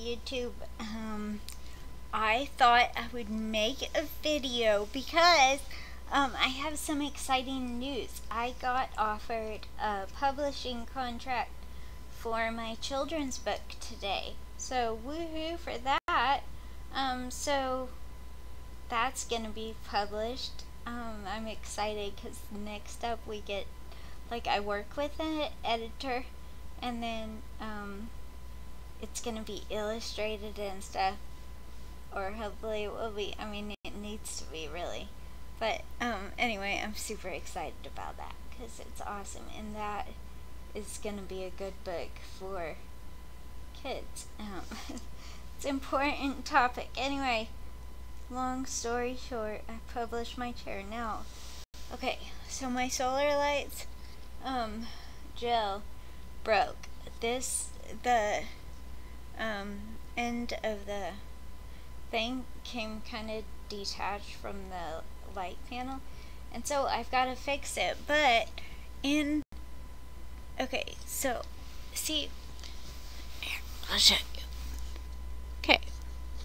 YouTube. Um, I thought I would make a video because um, I have some exciting news. I got offered a publishing contract for my children's book today. So, woohoo for that. Um, so, that's going to be published. Um, I'm excited because next up we get, like, I work with an editor and then um, it's gonna be illustrated and stuff. Or hopefully it will be I mean it needs to be really. But um, anyway I'm super excited about that because it's awesome. And that is gonna be a good book for kids. Um, it's an important topic. Anyway long story short I published my chair now. Okay so my solar lights um gel broke. This, the um, end of the thing came kind of detached from the light panel. And so I've got to fix it. But in, okay, so see, here, I'll show you. Okay,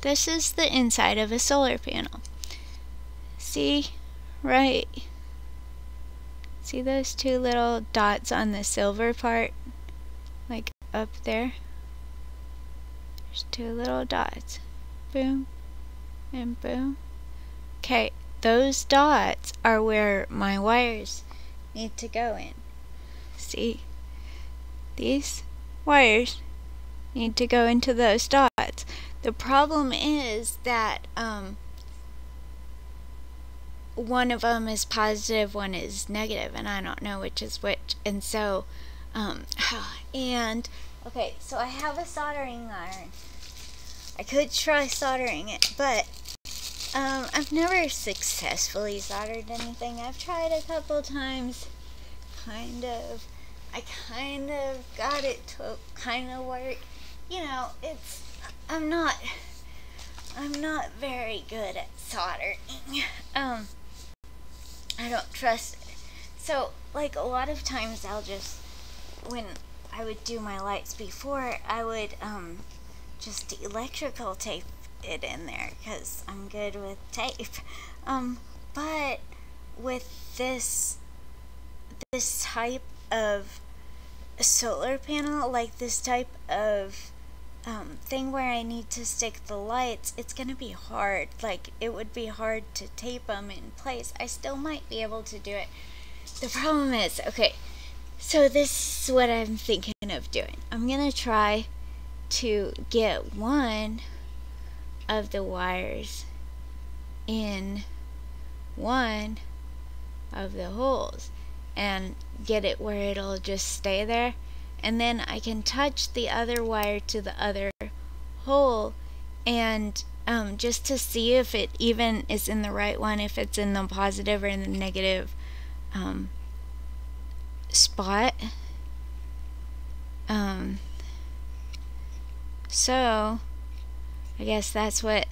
this is the inside of a solar panel. See, right, see those two little dots on the silver part? like up there. Two little dots. Boom and boom. Okay, those dots are where my wires need to go in. See? These wires need to go into those dots. The problem is that um, one of them is positive, one is negative, and I don't know which is which. And so um, and, okay, so I have a soldering iron. I could try soldering it, but um, I've never successfully soldered anything. I've tried a couple times, kind of. I kind of got it to kind of work. You know, it's, I'm not, I'm not very good at soldering. Um, I don't trust it. So, like, a lot of times I'll just when I would do my lights before, I would um, just electrical tape it in there because I'm good with tape. Um, but with this this type of solar panel, like this type of um, thing where I need to stick the lights, it's gonna be hard. Like it would be hard to tape them in place. I still might be able to do it. The problem is, okay, so this is what I'm thinking of doing. I'm going to try to get one of the wires in one of the holes and get it where it'll just stay there and then I can touch the other wire to the other hole and um, just to see if it even is in the right one if it's in the positive or in the negative um, spot. Um, so, I guess that's what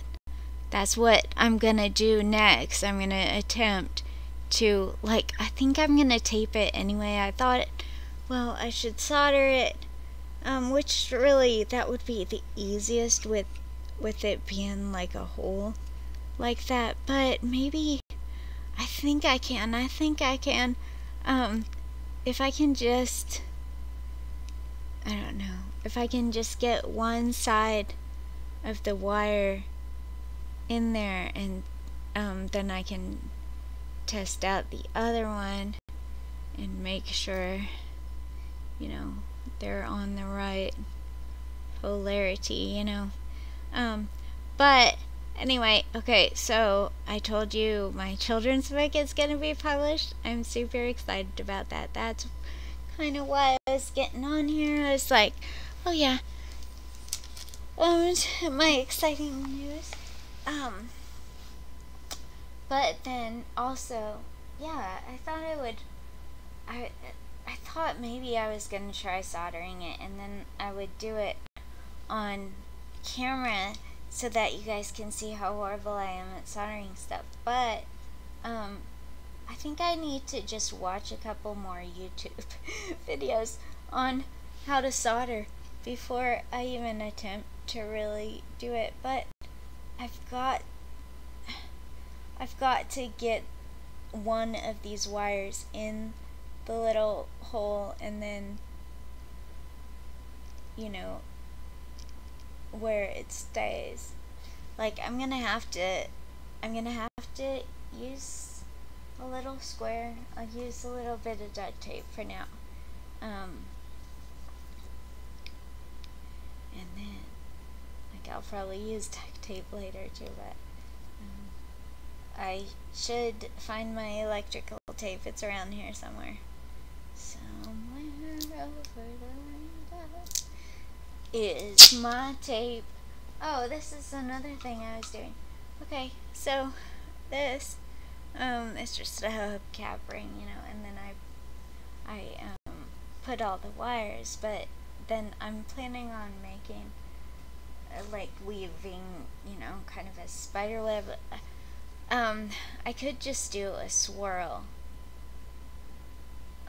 that's what I'm gonna do next. I'm gonna attempt to like I think I'm gonna tape it anyway. I thought well I should solder it um, which really that would be the easiest with with it being like a hole like that but maybe I think I can I think I can um, if I can just I don't know if I can just get one side of the wire in there and um, then I can test out the other one and make sure you know they're on the right polarity you know. Um, but Anyway, okay, so I told you my children's book is going to be published. I'm super excited about that. That's kind of why I was getting on here. I was like, oh yeah, um, my exciting news. Um, but then also, yeah, I thought I would, I, I thought maybe I was going to try soldering it and then I would do it on camera so that you guys can see how horrible I am at soldering stuff. But um, I think I need to just watch a couple more YouTube videos on how to solder before I even attempt to really do it, but I've got I've got to get one of these wires in the little hole and then you know where it stays. Like I'm gonna have to I'm gonna have to use a little square. I'll use a little bit of duct tape for now. Um, and then like I'll probably use duct tape later too but um, I should find my electrical tape. It's around here somewhere. Somewhere over is my tape Oh, this is another thing I was doing. Okay, so this um is just a hubcap ring, you know, and then I I um put all the wires, but then I'm planning on making uh, like weaving, you know, kind of a spider web. Um, I could just do a swirl,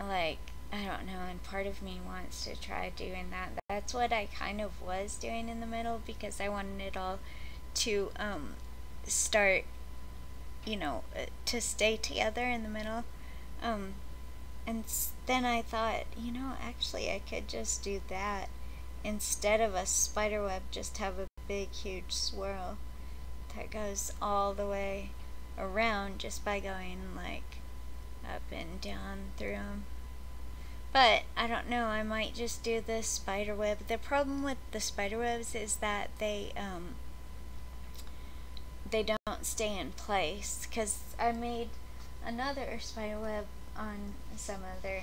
like I don't know, and part of me wants to try doing that. That's what I kind of was doing in the middle because I wanted it all to um, start, you know, uh, to stay together in the middle. Um, and then I thought, you know, actually I could just do that instead of a spider web, just have a big, huge swirl that goes all the way around just by going like up and down through them. But I don't know, I might just do the spider web. The problem with the spider webs is that they um, they don't stay in place. Because I made another spider web on some other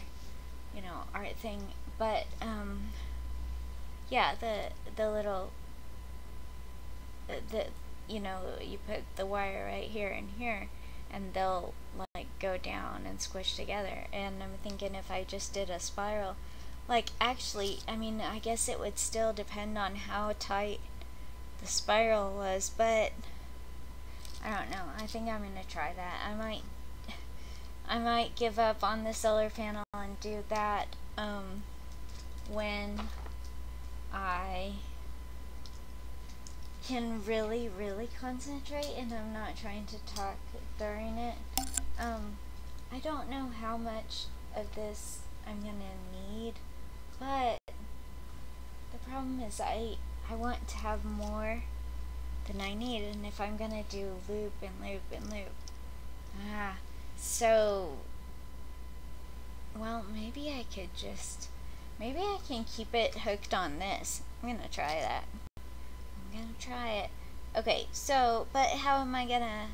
you know art thing. But um, yeah the the little the you know you put the wire right here and here and they'll like go down and squish together. And I'm thinking if I just did a spiral like actually I mean I guess it would still depend on how tight the spiral was but I don't know. I think I'm gonna try that. I might I might give up on the solar panel and do that um, when I can really, really concentrate and I'm not trying to talk during it. Um, I don't know how much of this I'm gonna need, but the problem is I, I want to have more than I need and if I'm gonna do loop and loop and loop, ah, so, well, maybe I could just, maybe I can keep it hooked on this. I'm gonna try that. I'm gonna try it. Okay, so, but how am I gonna...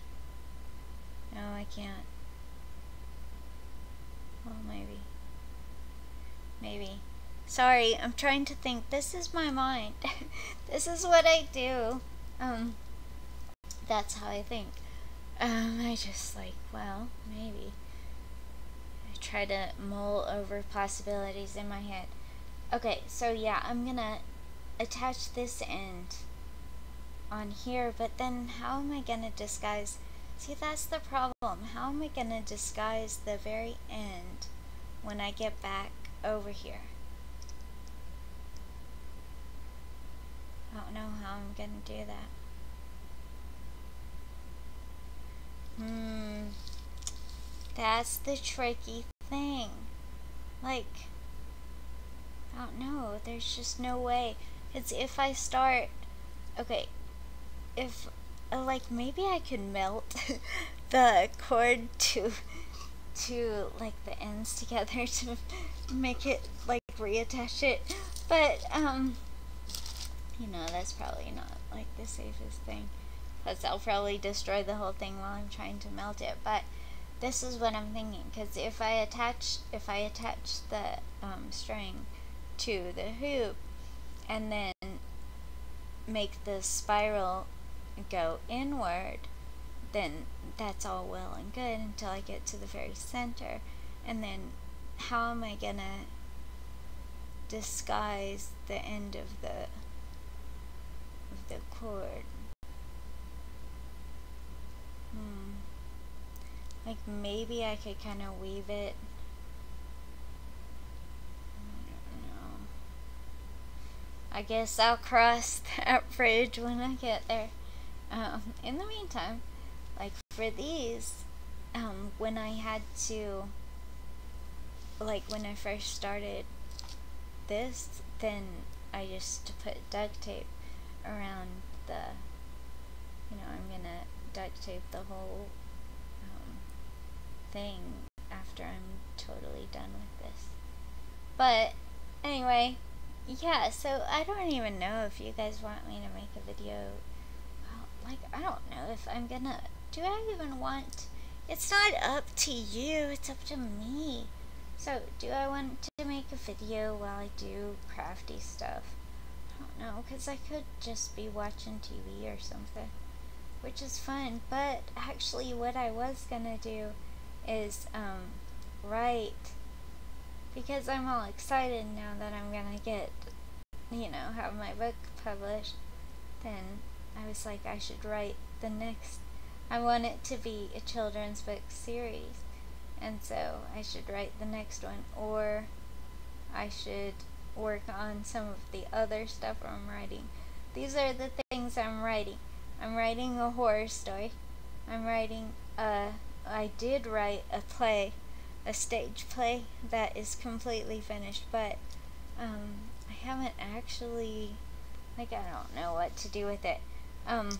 No, I can't. Well, maybe. Maybe. Sorry, I'm trying to think. This is my mind. this is what I do. Um, that's how I think. Um, I just like, well, maybe. I try to mull over possibilities in my head. Okay, so yeah, I'm gonna attach this end on here, but then how am I going to disguise? See, that's the problem. How am I going to disguise the very end when I get back over here? I don't know how I'm going to do that. Hmm. That's the tricky thing. Like, I don't know. There's just no way. It's if I start... Okay, if like maybe I could melt the cord to to like the ends together to make it like reattach it. But um you know that's probably not like the safest thing. Plus I'll probably destroy the whole thing while I'm trying to melt it. But this is what I'm thinking because if I attach if I attach the um, string to the hoop and then make the spiral go inward, then that's all well and good until I get to the very center. And then how am I going to disguise the end of the of the cord? Hmm. Like maybe I could kind of weave it I guess I'll cross that bridge when I get there. Um, in the meantime, like for these, um, when I had to, like when I first started this, then I just put duct tape around the, you know, I'm gonna duct tape the whole um, thing after I'm totally done with this. But anyway, yeah, so I don't even know if you guys want me to make a video. Like, I don't know if I'm gonna. Do I even want. It's not up to you, it's up to me. So, do I want to make a video while I do crafty stuff? I don't know, because I could just be watching TV or something, which is fun. But actually, what I was gonna do is um, write because I'm all excited now that I'm gonna get, you know, have my book published, then I was like, I should write the next. I want it to be a children's book series, and so I should write the next one, or I should work on some of the other stuff I'm writing. These are the things I'm writing. I'm writing a horror story. I'm writing a. I did write a play a stage play that is completely finished, but um, I haven't actually, like, I don't know what to do with it. Um,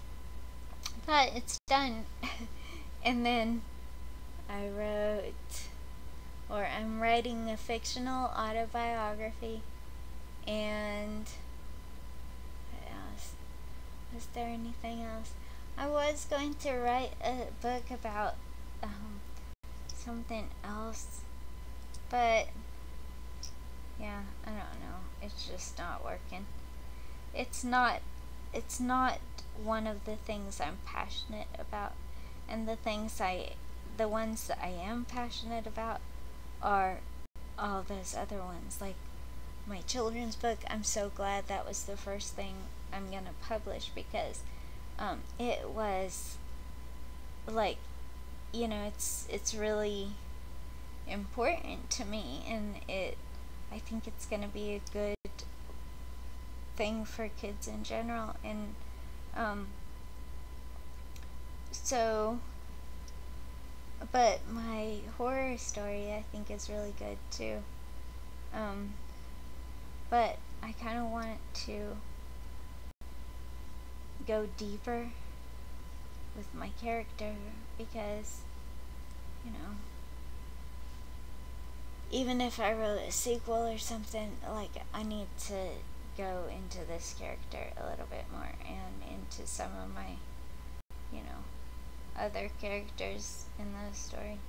but it's done. and then I wrote, or I'm writing a fictional autobiography, and what else? Was there anything else? I was going to write a book about um, something else. But, yeah, I don't know. It's just not working. It's not, it's not one of the things I'm passionate about. And the things I, the ones that I am passionate about are all those other ones. Like my children's book, I'm so glad that was the first thing I'm going to publish because um, it was like you know, it's it's really important to me, and it I think it's going to be a good thing for kids in general, and um, so. But my horror story, I think, is really good too. Um, but I kind of want to go deeper with my character because, you know, even if I wrote a sequel or something, like, I need to go into this character a little bit more and into some of my, you know, other characters in the story.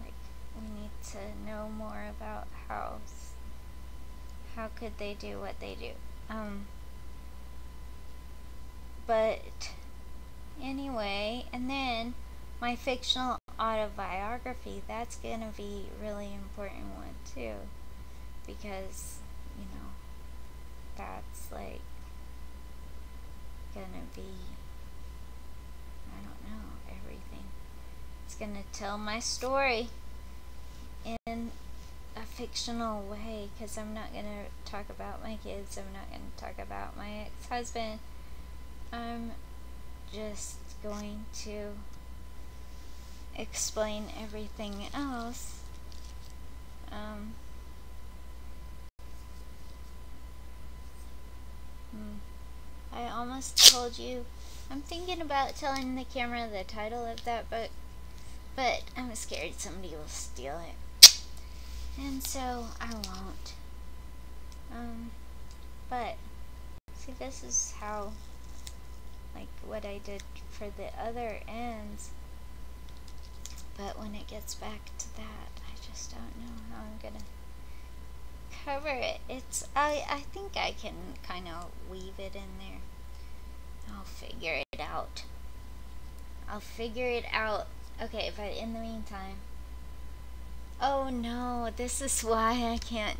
Like, we need to know more about how, how could they do what they do. Um, but Anyway, and then my fictional autobiography, that's going to be really important one too. Because, you know, that's like to be, I don't know, everything. It's to tell my story in a fictional way because I'm not to talk about my kids. I'm not to talk about my ex husband. I'm just going to explain everything else. Um, hmm. I almost told you. I'm thinking about telling the camera the title of that book, but I'm scared somebody will steal it. And so I won't. Um, but, see, this is how like what I did for the other ends. But when it gets back to that, I just don't know how I'm gonna cover it. It's I I think I can kind of weave it in there. I'll figure it out. I'll figure it out. Okay, but in the meantime. Oh no, this is why I can't.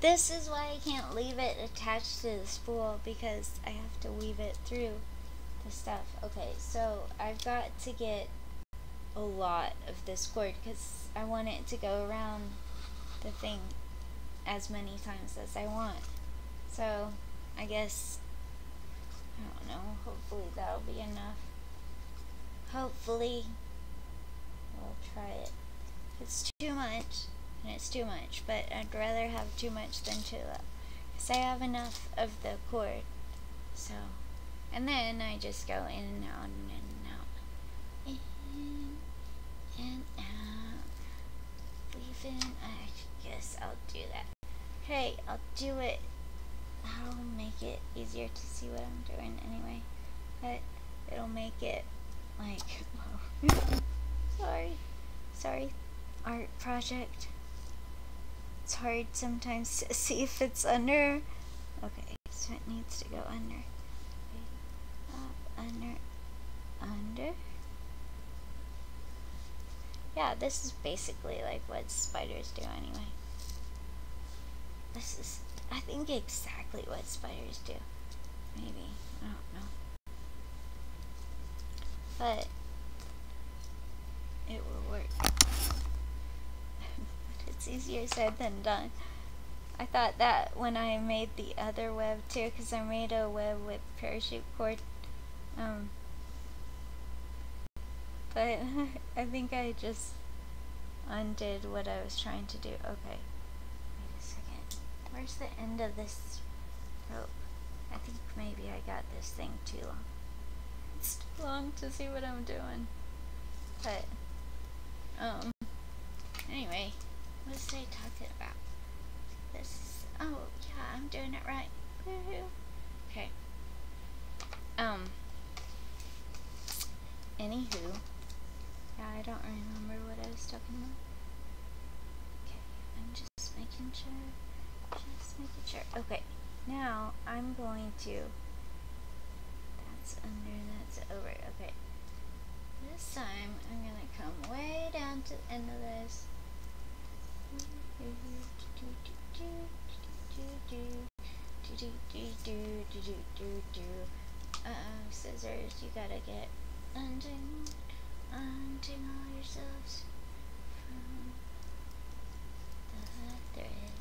This is why I can't leave it attached to the spool because I have to weave it through the stuff. Okay, so I've got to get a lot of this cord because I want it to go around the thing as many times as I want. So I guess, I don't know, hopefully that'll be enough. Hopefully, we'll try it. It's too much, and it's too much, but I'd rather have too much than too little. Because I have enough of the cord, so, and then I just go in and out and in and out. In and out. Leaving, I guess I'll do that. Okay, I'll do it. Make it easier to see what I'm doing anyway. But it'll make it like, sorry, sorry, art project. It's hard sometimes to see if it's under. Okay, so it needs to go under. Up, uh, under, under. Yeah, this is basically like what spiders do anyway. This is, I think, exactly what spiders do. Maybe. I don't know. But, it will work. But it's easier said than done. I thought that when I made the other web too, because I made a web with parachute cord. Um, but I think I just undid what I was trying to do. Okay. Where's the end of this rope? I think maybe I got this thing too long. It's too long to see what I'm doing. But, um, anyway, what was I talking about? This oh, yeah, I'm doing it right. Woohoo. Okay. Um, anywho, yeah, I don't remember what I was talking about. Okay, I'm just making sure. Just making sure. Okay, now I'm going to. That's under, that's over. Okay. This time I'm gonna come way down to the end of this. Uh oh, scissors, you gotta get untangled untangle yourselves from the thread.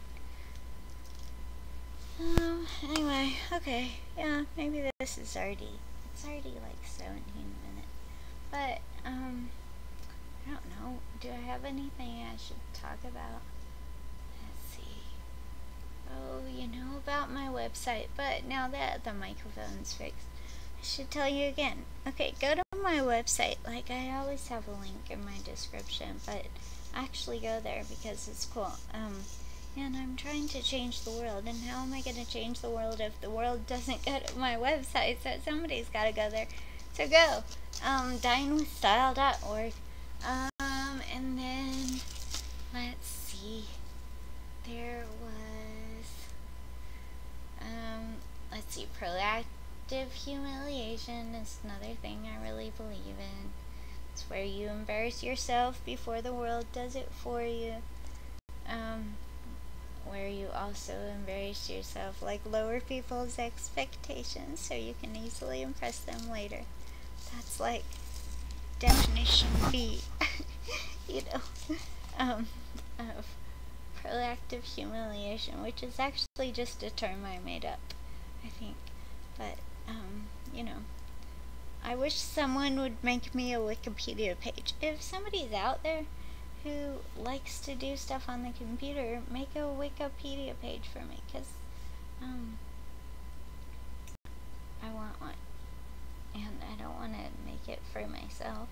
Um, anyway, okay, yeah, maybe this is already, it's already like 17 minutes, but, um, I don't know, do I have anything I should talk about? Let's see. Oh, you know about my website, but now that the microphone's fixed, I should tell you again. Okay, go to my website. Like, I always have a link in my description, but actually go there because it's cool. Um, and I'm trying to change the world. And how am I going to change the world if the world doesn't go to my website? So somebody's got to go there. So go. Um, dyingwithstyle.org. Um, and then, let's see. There was, um, let's see, proactive Active humiliation is another thing I really believe in. It's where you embarrass yourself before the world does it for you. Um, where you also embarrass yourself, like lower people's expectations so you can easily impress them later. That's like definition B, you know, um, of proactive humiliation, which is actually just a term I made up, I think. But um, you know, I wish someone would make me a Wikipedia page. If somebody's out there who likes to do stuff on the computer, make a Wikipedia page for me, because um, I want one. And I don't want to make it for myself.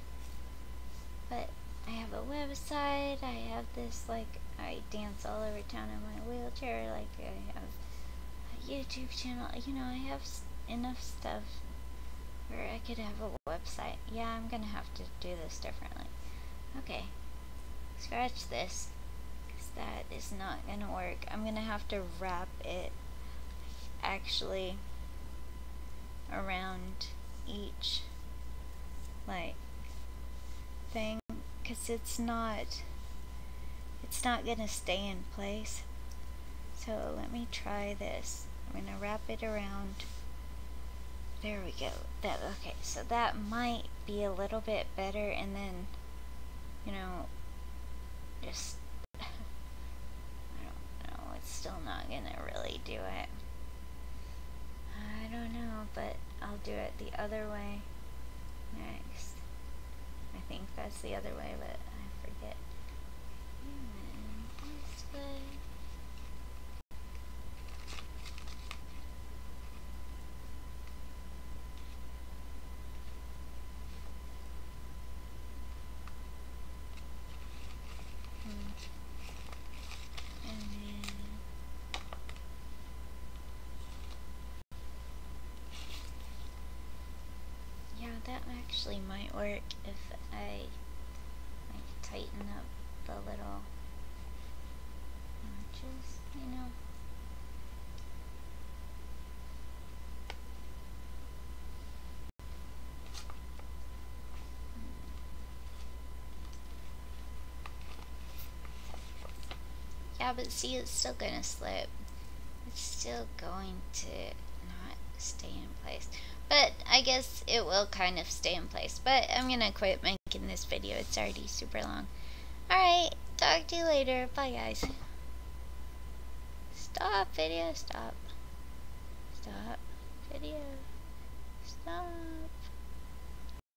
But I have a website, I have this, like, I dance all over town in my wheelchair, like, I have a YouTube channel, you know, I have enough stuff where I could have a website. Yeah, I'm gonna have to do this differently. Okay, scratch this, because that is not gonna work. I'm gonna have to wrap it actually around each like thing because it's not it's not gonna stay in place so let me try this I'm gonna wrap it around there we go. That okay, so that might be a little bit better and then you know just I don't know, it's still not gonna really do it. I don't know, but I'll do it the other way next. I think that's the other way, but I forget. And this way. Hmm. And then Yeah, that actually might work if I tighten up the little notches, you know. Yeah, but see, it's still gonna slip. It's still going to not stay in place. But I guess it will kind of stay in place. But I'm going to quit making this video. It's already super long. Alright, talk to you later. Bye, guys. Stop video. Stop. Stop video. Stop.